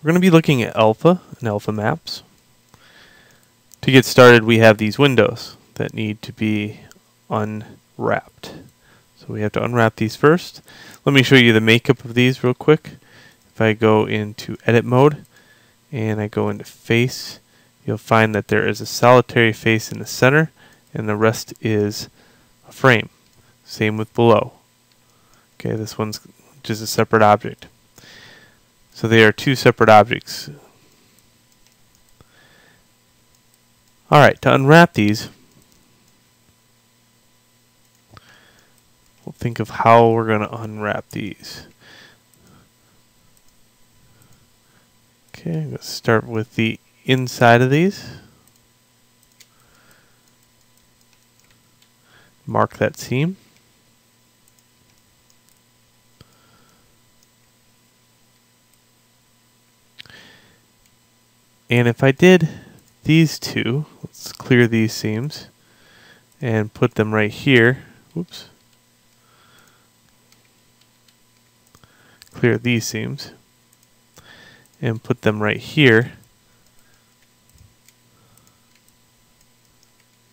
We're going to be looking at alpha and alpha maps. To get started, we have these windows that need to be unwrapped. So we have to unwrap these first. Let me show you the makeup of these real quick. If I go into edit mode and I go into face, you'll find that there is a solitary face in the center and the rest is a frame. Same with below. Okay, this one's just a separate object. So they are two separate objects. Alright, to unwrap these, we'll think of how we're going to unwrap these. Okay, let's start with the inside of these. Mark that seam. And if I did these two, let's clear these seams and put them right here. Whoops. Clear these seams and put them right here.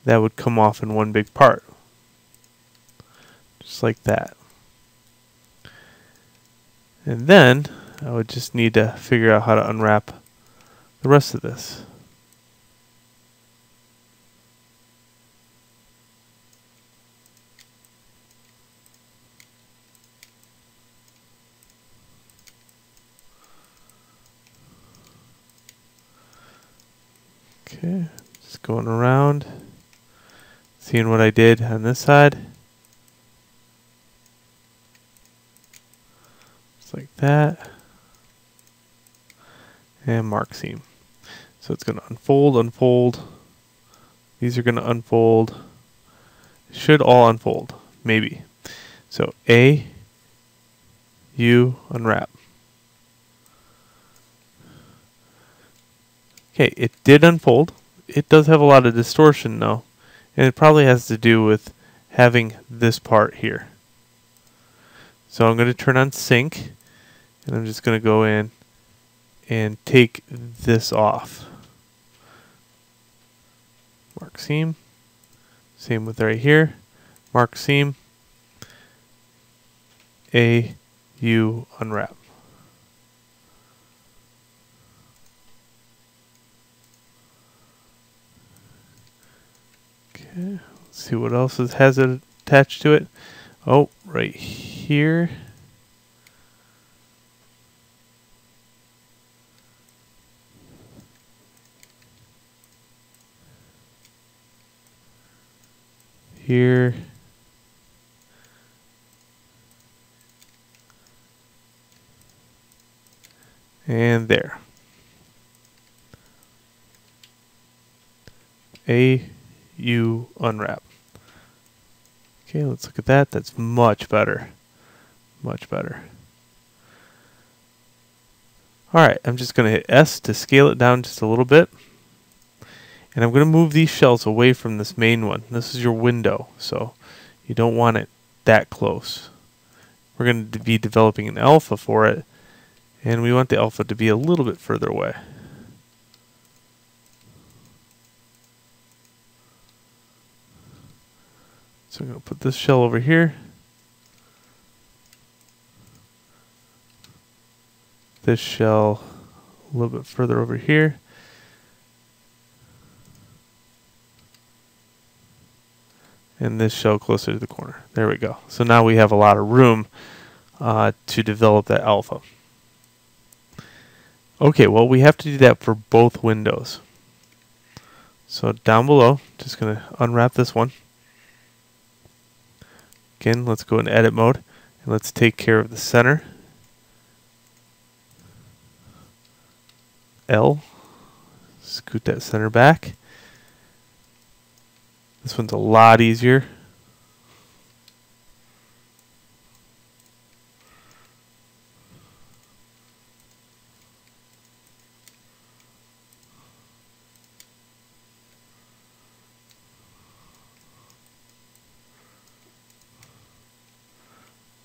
That would come off in one big part. Just like that. And then I would just need to figure out how to unwrap the rest of this. Okay, just going around, seeing what I did on this side. Just like that. And mark seam. So it's going to unfold, unfold. These are going to unfold. Should all unfold. Maybe. So A, U, unwrap. Okay, it did unfold. It does have a lot of distortion though. And it probably has to do with having this part here. So I'm going to turn on sync. And I'm just going to go in and take this off. Mark seam. Same with right here. Mark seam. A, U, unwrap. Okay, let's see what else has it attached to it. Oh, right here. Here. And there. A, U, unwrap. Okay, let's look at that. That's much better. Much better. Alright, I'm just going to hit S to scale it down just a little bit. And I'm going to move these shells away from this main one. This is your window, so you don't want it that close. We're going to be developing an alpha for it, and we want the alpha to be a little bit further away. So I'm going to put this shell over here. This shell a little bit further over here. And this shell closer to the corner. There we go. So now we have a lot of room uh, to develop that alpha. Okay, well we have to do that for both windows. So down below, just going to unwrap this one. Again, let's go in edit mode and let's take care of the center. L, scoot that center back. This one's a lot easier.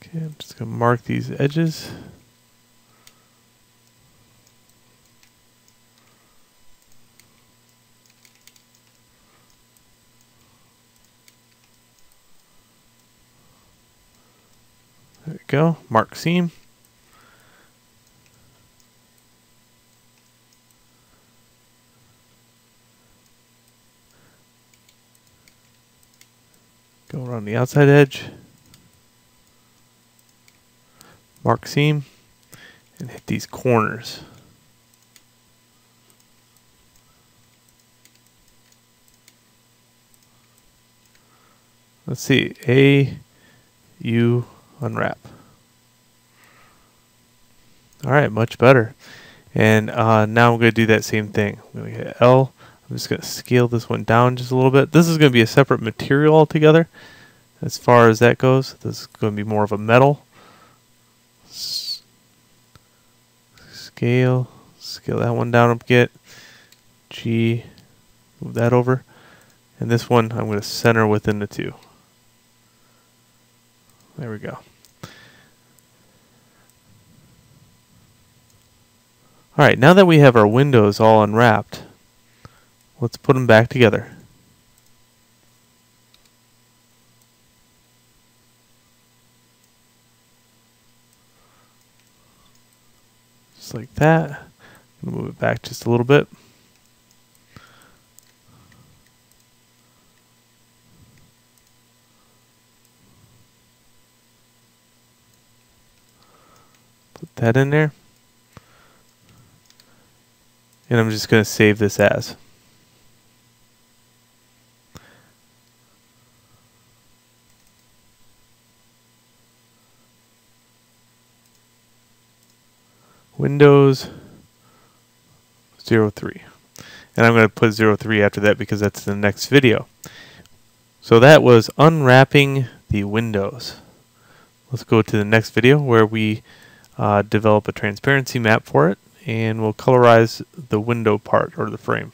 Okay, I'm just going to mark these edges. Go. Mark seam. Go around the outside edge. Mark seam. And hit these corners. Let's see. A, U, unwrap. All right, much better. And uh, now I'm going to do that same thing. I'm going to hit L. I'm just going to scale this one down just a little bit. This is going to be a separate material altogether as far as that goes. This is going to be more of a metal. S scale. Scale that one down a bit. G. Move that over. And this one I'm going to center within the two. There we go. Alright, now that we have our windows all unwrapped, let's put them back together. Just like that. Move it back just a little bit. Put that in there. And I'm just going to save this as. Windows 03. And I'm going to put 03 after that because that's the next video. So that was unwrapping the windows. Let's go to the next video where we uh, develop a transparency map for it and we'll colorize the window part or the frame.